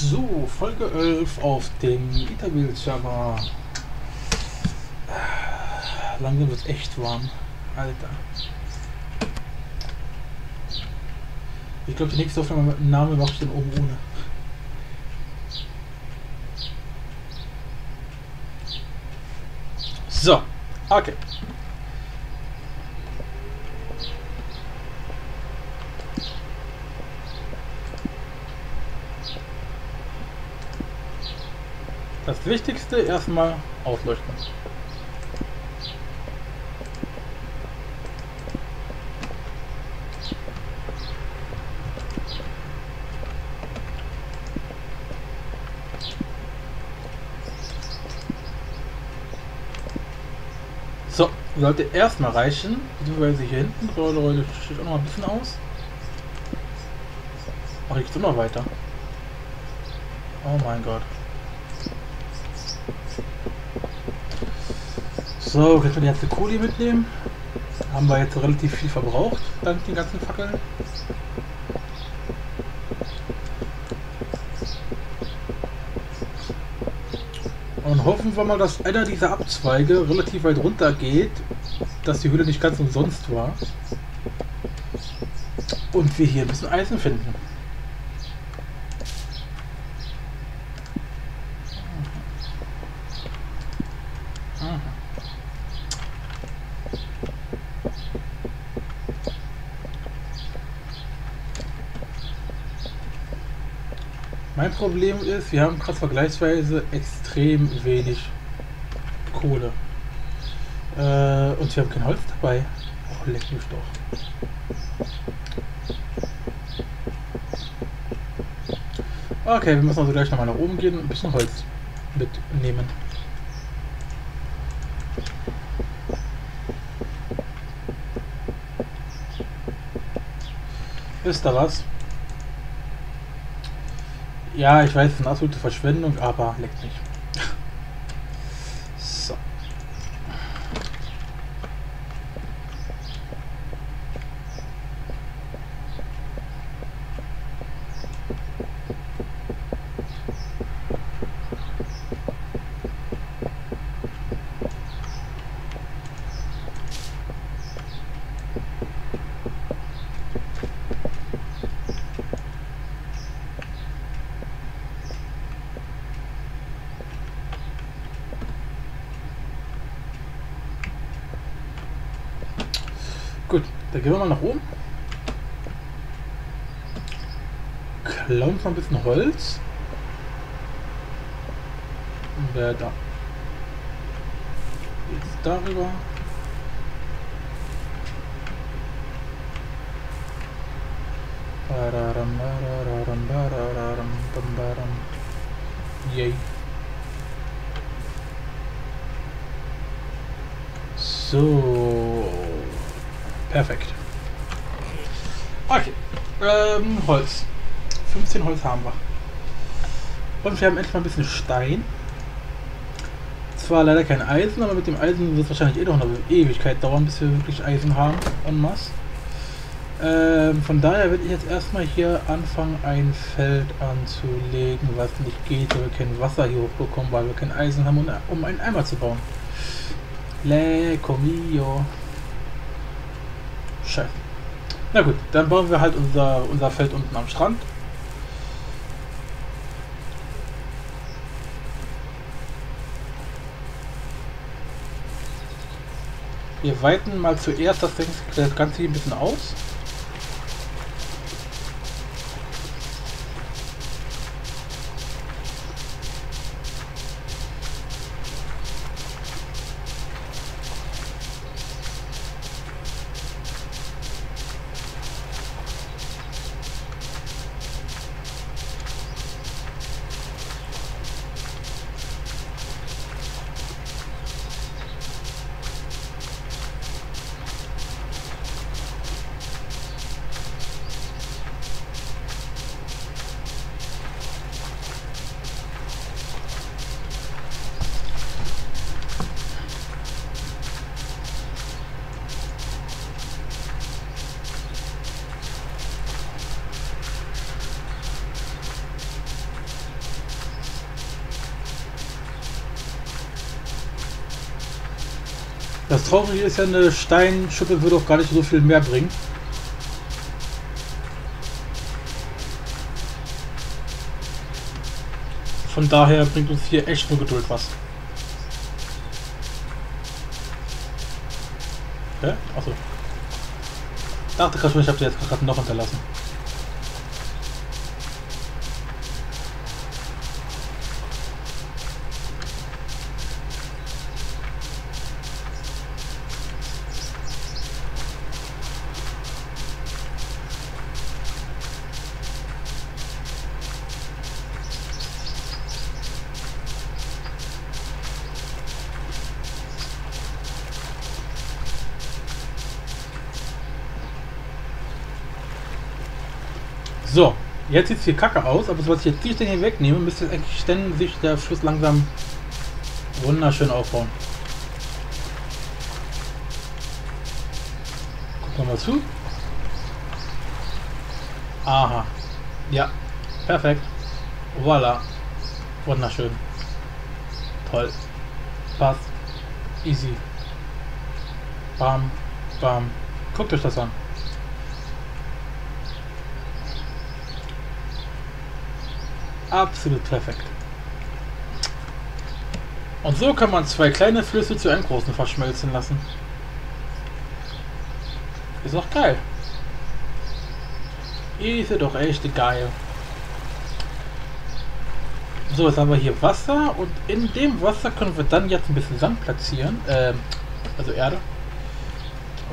So, Folge 11 auf dem Interview-Server. Langsam wird echt warm. Alter. Ich glaube, die nächste Aufnahme mit dem Namen mache ich dann oben ohne. So, okay. Das Wichtigste erstmal ausleuchten. So, sollte erstmal reichen, beziehungsweise hier hinten, Rolle, Rolle steht auch noch ein bisschen aus. Ach, ich noch weiter. Oh mein Gott. So, können wir die ganze Kohle mitnehmen. Haben wir jetzt relativ viel verbraucht, dank den ganzen Fackeln. Und hoffen wir mal, dass einer dieser Abzweige relativ weit runter geht, dass die Höhle nicht ganz umsonst war. Und wir hier ein bisschen Eisen finden. Mein Problem ist, wir haben gerade vergleichsweise extrem wenig Kohle. Äh, und wir haben kein Holz dabei. Oh, leck mich doch. Okay, wir müssen also gleich nochmal nach oben gehen und ein bisschen Holz mitnehmen. Ist da was? Ja, ich weiß, es ist eine absolute Verschwendung, aber leckt nicht. So. Dann gehen wir mal nach oben. Klauen uns mal ein bisschen Holz. Und wer da? Jetzt darüber. Yay. So. Perfekt. Okay. Ähm, Holz. 15 Holz haben wir. Und wir haben endlich mal ein bisschen Stein. Zwar leider kein Eisen, aber mit dem Eisen wird es wahrscheinlich eh noch eine Ewigkeit dauern, bis wir wirklich Eisen haben. En masse. Ähm, von daher würde ich jetzt erstmal hier anfangen, ein Feld anzulegen, was nicht geht, weil wir kein Wasser hier hochbekommen, weil wir kein Eisen haben, um einen Eimer zu bauen. Lecco mio. Scheiße. Na gut, dann bauen wir halt unser, unser Feld unten am Strand. Wir weiten mal zuerst das, das Ganze hier ein bisschen aus. Das Traurige ist ja, eine Steinschippe würde auch gar nicht so viel mehr bringen. Von daher bringt uns hier echt nur Geduld was. Hä? Achso. Dachte gerade ich habe sie jetzt gerade noch hinterlassen. So, jetzt sieht es hier kacke aus, aber was ich jetzt die Stände hier wegnehme, müsste eigentlich ständig sich der Fluss langsam wunderschön aufbauen. Gucken wir mal zu. Aha. Ja, perfekt. Voila. Wunderschön. Toll. Passt. Easy. Bam, bam. Guckt euch das an. Absolut perfekt. Und so kann man zwei kleine Flüsse zu einem großen verschmelzen lassen. Ist doch geil. Ist doch echt geil. So, jetzt haben wir hier Wasser und in dem Wasser können wir dann jetzt ein bisschen Sand platzieren. Ähm, also Erde.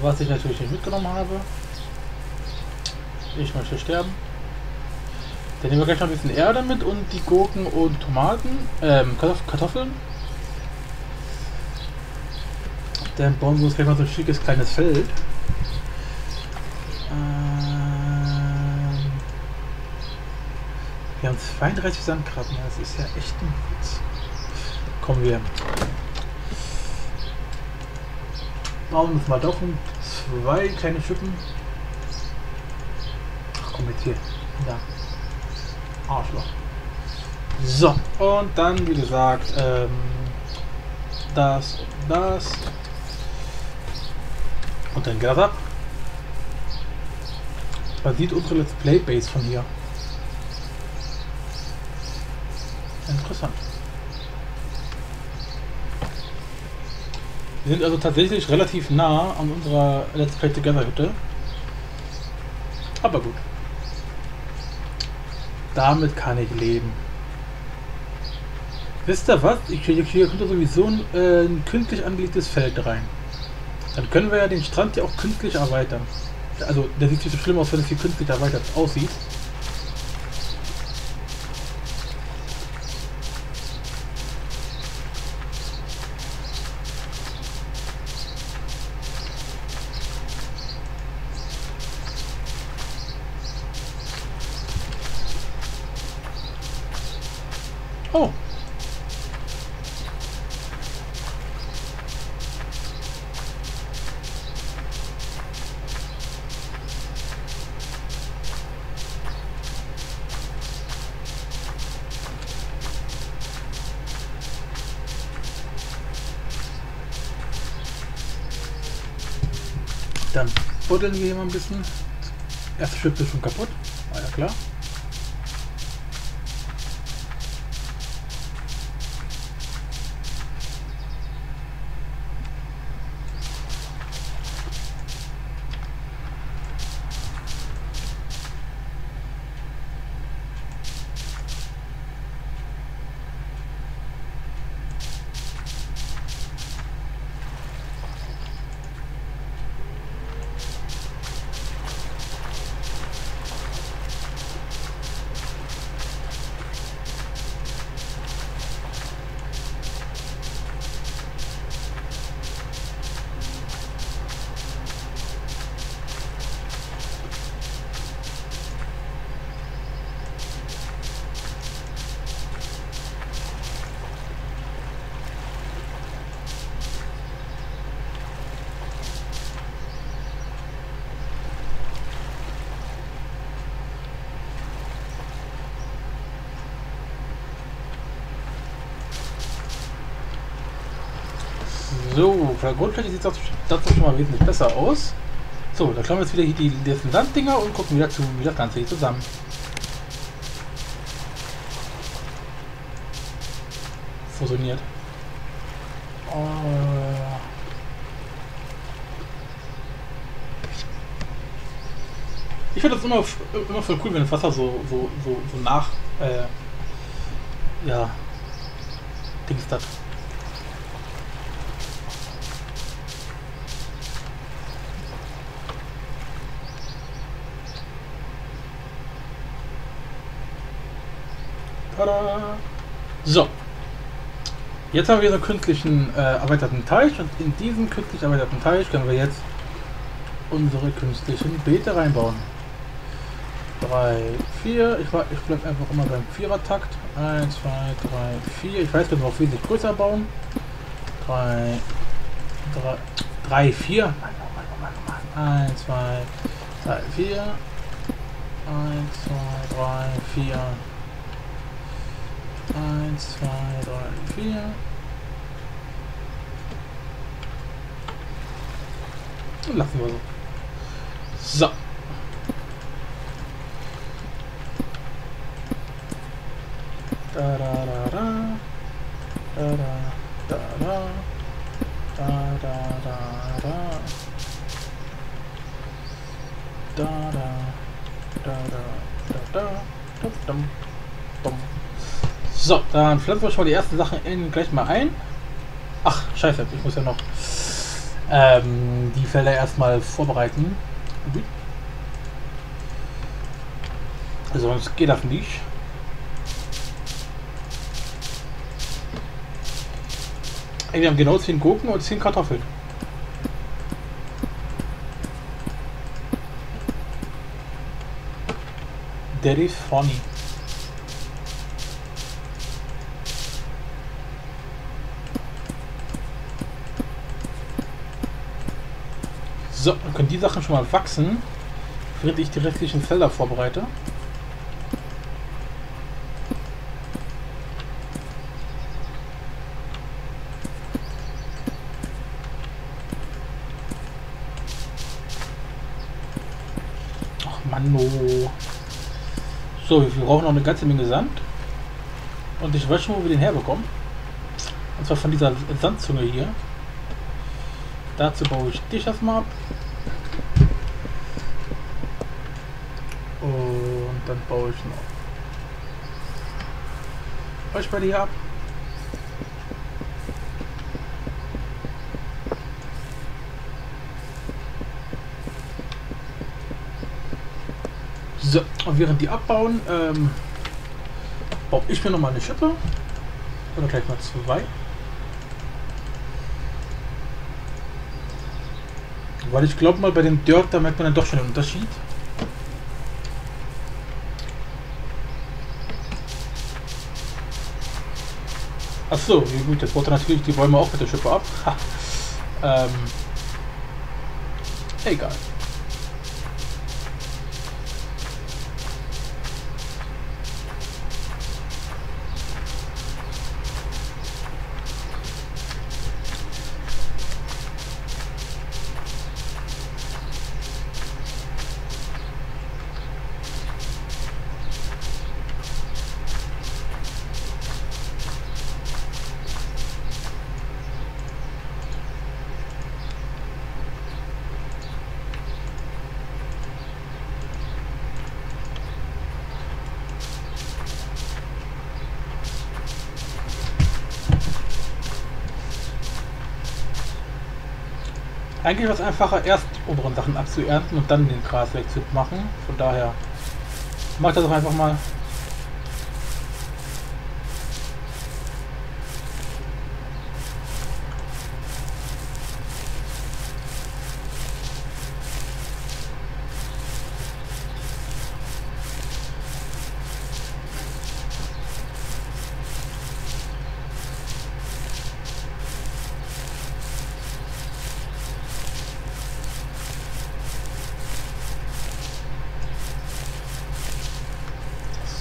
Was ich natürlich nicht mitgenommen habe. Ich möchte sterben. Dann nehmen wir gleich noch ein bisschen Erde mit und die Gurken und Tomaten, ähm, Kartoffeln. Dann bauen wir uns gleich mal so ein schickes kleines Feld. Ähm, wir haben 32 Sandkarten, das ist ja echt ein Witz. Kommen wir. Bauen uns mal doch zwei kleine Schippen. Ach komm jetzt hier. Da. Arschloch. So, und dann, wie gesagt, ähm, das und das. Und dann geht das ab. Man sieht unsere Let's Play Base von hier. Interessant. Wir sind also tatsächlich relativ nah an unserer Let's Play Together Hütte. Aber gut. Damit kann ich leben. Wisst ihr was? Ich kriege hier kommt sowieso ein, äh, ein künstlich angelegtes Feld rein. Dann können wir ja den Strand ja auch künstlich erweitern. Also, der sieht nicht so schlimm aus, wenn es hier künstlich erweitert aussieht. Oh. Dann buddeln wir hier mal ein bisschen. Erste Schiff ist schon kaputt. So, von der Grundfläche sieht das, das schon mal wesentlich besser aus. So, dann klauen wir jetzt wieder die letzten Sanddinger und gucken wieder zu, wie das Ganze hier zusammen fusioniert. Äh. Ich finde das immer, immer voll cool, wenn das Wasser so, so, so, so nach, äh, ja, Dings das. Tada! So. Jetzt haben wir einen künstlichen äh, erweiterten Teich und in diesen künstlich erweiterten Teich können wir jetzt unsere künstlichen Beete reinbauen. 3, 4, ich, ich bleibe einfach immer beim Vierer-Takt. 1, 2, 3, 4. Ich weiß, wir können auch wesentlich größer bauen. 3, 3, 3 4. Mann, Mann, Mann, Mann. 1, 2, 3, 4. 1, 2, 3, 4. 1, 2, 3, 4. Und lassen wir so. So. Da da da da. Da da da da. Da da da da. Da da da da da da. Dum, dum, dum. So, dann pflanzen wir schon mal die ersten Sachen in, gleich mal ein. Ach, scheiße, ich muss ja noch ähm, die Felder erstmal vorbereiten. Sonst geht das nicht. Ey, wir haben genau 10 Gurken und 10 Kartoffeln. That is funny. So, dann können die Sachen schon mal wachsen, während ich die restlichen Felder vorbereite. Ach Mann. So, wir brauchen noch eine ganze Menge Sand. Und ich weiß schon, wo wir den herbekommen. Und zwar von dieser Sandzunge hier. Dazu baue ich dich erstmal ab. Und dann baue ich noch euch bei dir ab. So, und während die abbauen, ähm, baue ich mir noch mal eine Schippe. Oder gleich mal zwei. Weil ich glaube mal, bei dem Dirt, da merkt man dann doch schon den Unterschied. Achso, wie gut, jetzt baut natürlich die Bäume auch mit der Schippe ab. ähm, egal. Eigentlich war es einfacher, erst die oberen Sachen abzuernten und dann den Gras wegzumachen. Von daher macht das doch einfach mal.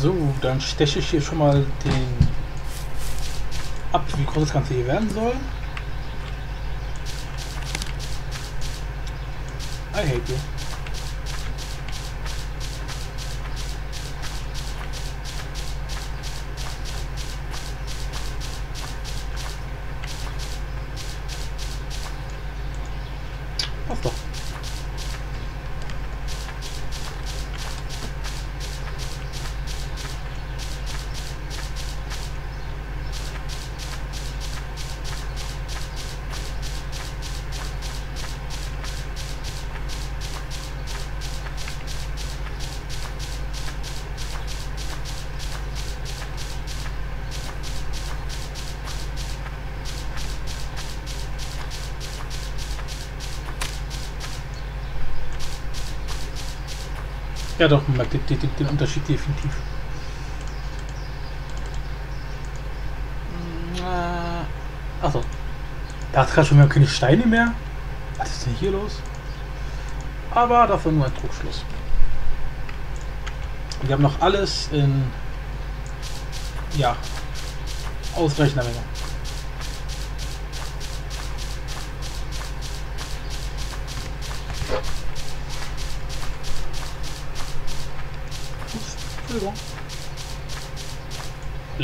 So, dann steche ich hier schon mal den ab, wie groß das Ganze hier werden soll. I hate you. Ja doch, man merkt den, den, den Unterschied definitiv. Äh, Achso. Da hat gerade schon wieder keine Steine mehr. Was ist denn hier los? Aber das war nur ein Trugschluss. Wir haben noch alles in ja ausreichender Menge.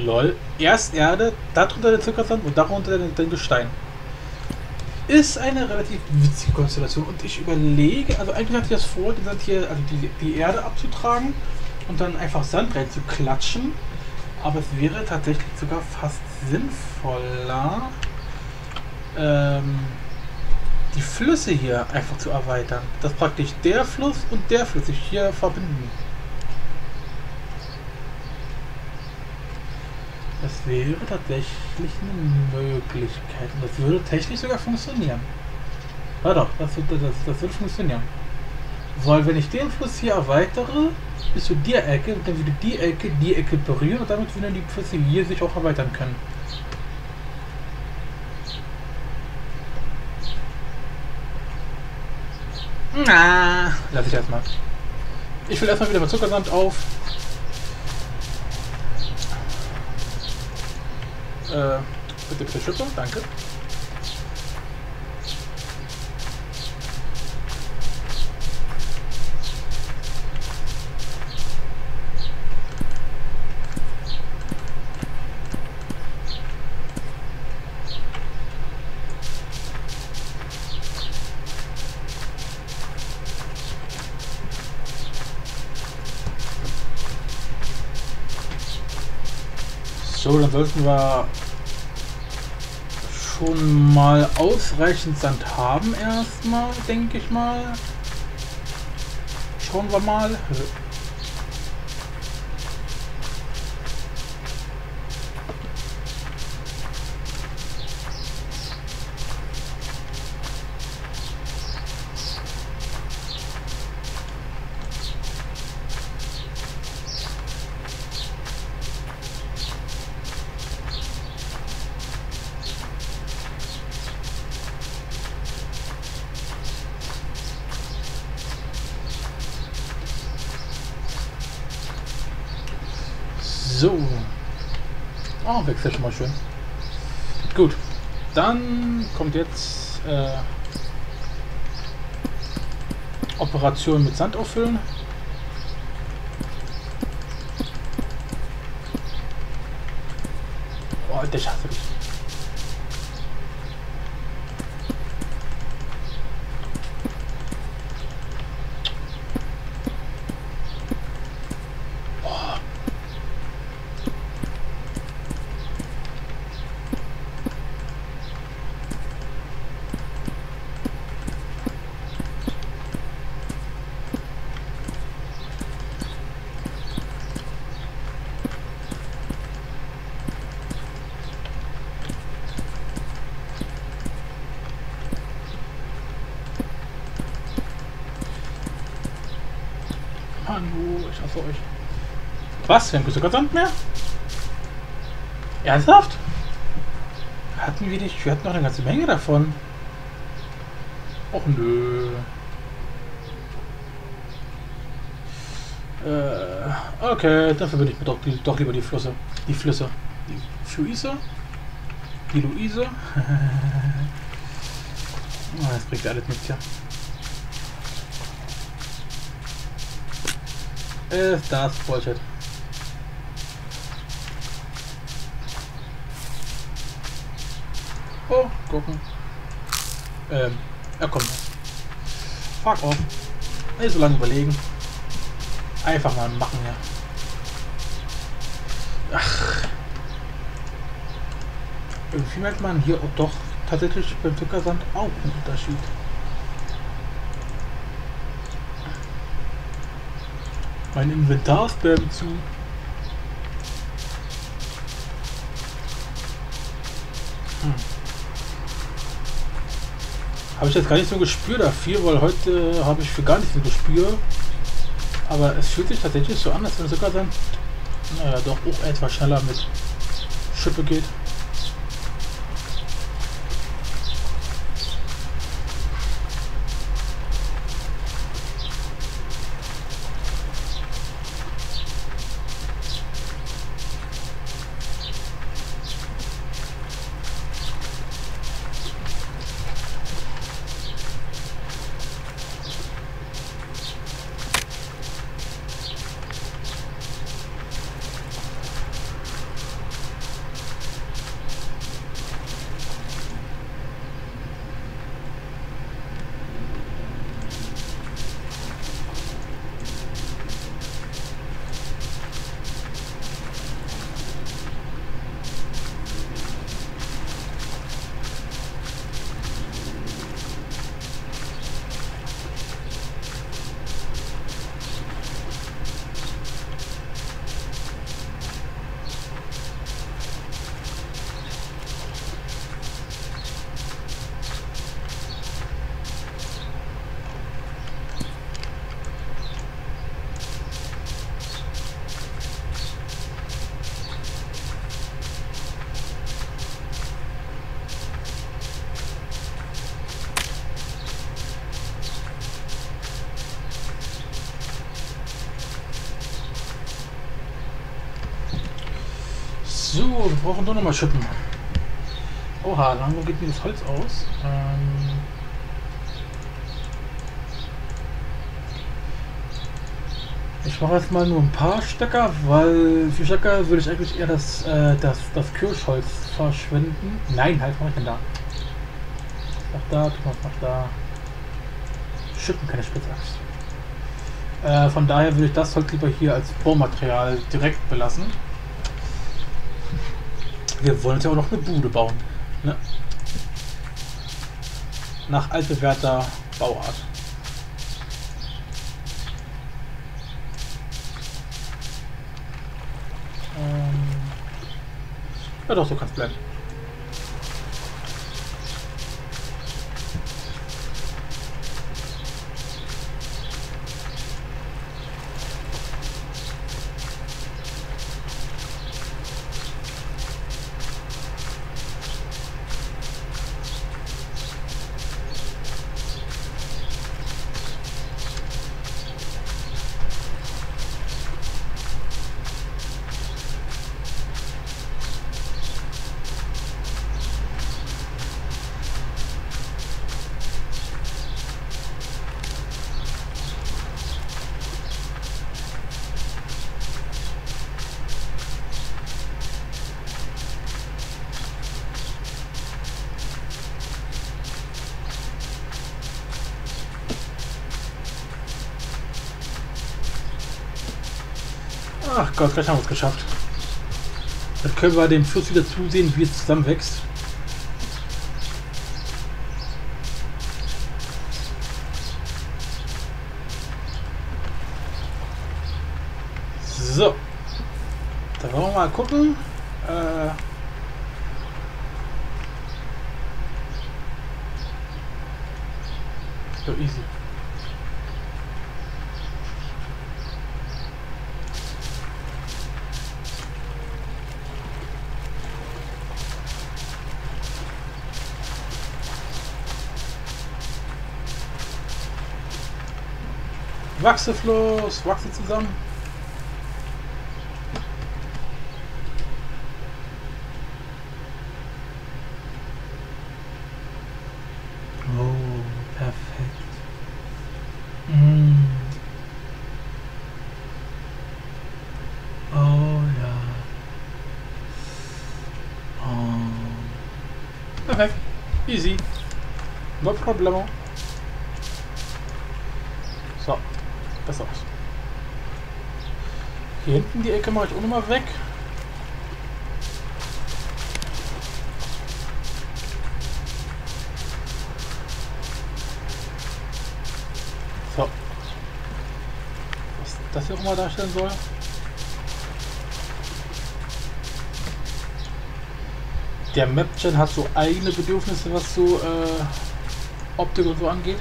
Lol. Erst Erde, darunter der Zuckersand und darunter den, Gestein. Ist eine relativ witzige Konstellation und ich überlege, also eigentlich hatte ich das vor, die, Sand hier, also die, die Erde abzutragen und dann einfach Sand reinzuklatschen. Aber es wäre tatsächlich sogar fast sinnvoller, ähm, die Flüsse hier einfach zu erweitern. Dass praktisch der Fluss und der Fluss sich hier verbinden. Das wäre tatsächlich eine Möglichkeit. Und das würde technisch sogar funktionieren. Ja doch, das, wird- das, das wird funktionieren. Weil wenn ich den Fluss hier erweitere, bis zu der Ecke, dann würde die Ecke die Ecke berühren und damit würden die Flüsse hier sich auch erweitern können. Na, lass ich erstmal. Ich will erstmal wieder mit Zuckersand auf. Äh, bitte, bitte danke. So, dann sollten wir schon mal ausreichend Sand haben erstmal, denke ich mal. Schauen wir mal. So. Oh, wechselt schon mal schön. Gut. Dann kommt jetzt äh, Operation mit Sand auffüllen. Oh, der schafft dich. Hasse euch. Was? Wir haben sogar Sand mehr? Ernsthaft? Hatten wir nicht? Wir hatten noch eine ganze Menge davon. Och nö. Äh, okay, dann verbinde ich mir doch, doch lieber die Flüsse. Die Flüsse. Die Flüsse? Die Luise? das bringt alles nichts hier. Ist das Bullshit. Oh, gucken. Ähm, er kommt. Fuck off. Nicht so lange überlegen. Einfach mal machen, ja. Ach. Irgendwie merkt man hier auch doch tatsächlich beim Zuckersand auch einen Unterschied. Mein Inventar spammt zu. Hm. Habe ich jetzt gar nicht so ein Gespür dafür, weil heute habe ich für gar nicht so ein Gespür. Aber es fühlt sich tatsächlich so an, als wenn sogar dann, naja, doch auch etwas schneller mit Schippe geht. So, wir brauchen doch nochmal Schippen. Oha, langsam geht mir das Holz aus. Ähm ich mache jetzt mal nur ein paar Stöcker, weil für Stöcker würde ich eigentlich eher das, äh, das, das Kirschholz verschwenden. Nein, halt, was mache ich denn da? Mach da, mach da. Schippen, keine Spitzaxt. Äh, von daher würde ich das Holz lieber hier als Baumaterial direkt belassen. Wir wollen ja auch noch eine Bude bauen. Ne? Nach altbewährter Bauart. Ähm ja doch, so kann es bleiben. Ach Gott, gleich haben wir es geschafft. Dann können wir dem Fluss wieder zusehen, wie es zusammenwächst. So. Da wollen wir mal gucken. Wax Floos, wacht het. Oh, perfect. Hmm. Oh ja. Oh. Perfect. Easy. No problemo. Mache ich auch nochmal weg. So. Was das hier auch mal darstellen soll. Der Mapgen hat so eigene Bedürfnisse, was so äh, Optik und so angeht.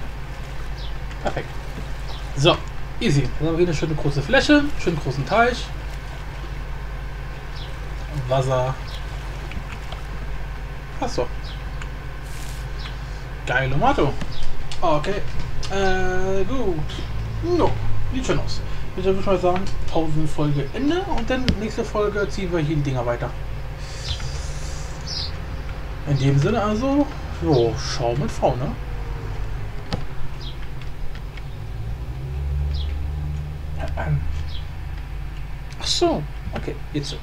Perfekt. So, easy. Dann haben wir eine schöne große Fläche, schönen großen Teich. Wasser. Passt doch. Geile. Okay. Äh, gut. No, sieht schön aus. Ich würde mal sagen, Pausenfolge Ende und dann nächste Folge ziehen wir hier die Dinger weiter. In dem Sinne also, jo, Schau mit V, ne? Ach so, okay, jetzt so.